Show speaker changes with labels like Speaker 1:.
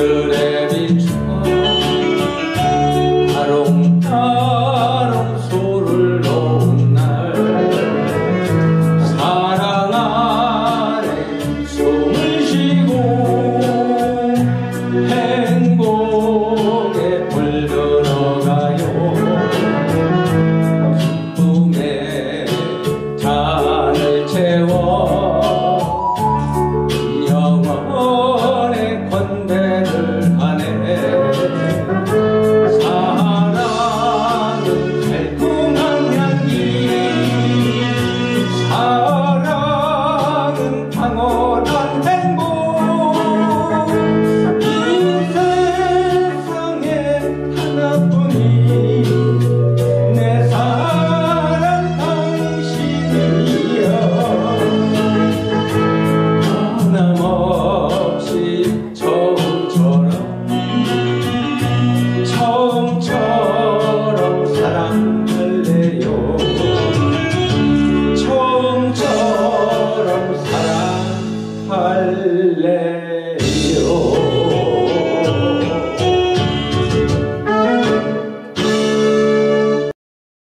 Speaker 1: 이슬에 비춰 아롱다롱 소를 넣은 날 사랑 아래 숨을 쉬고 행복에 물들어가요. 채워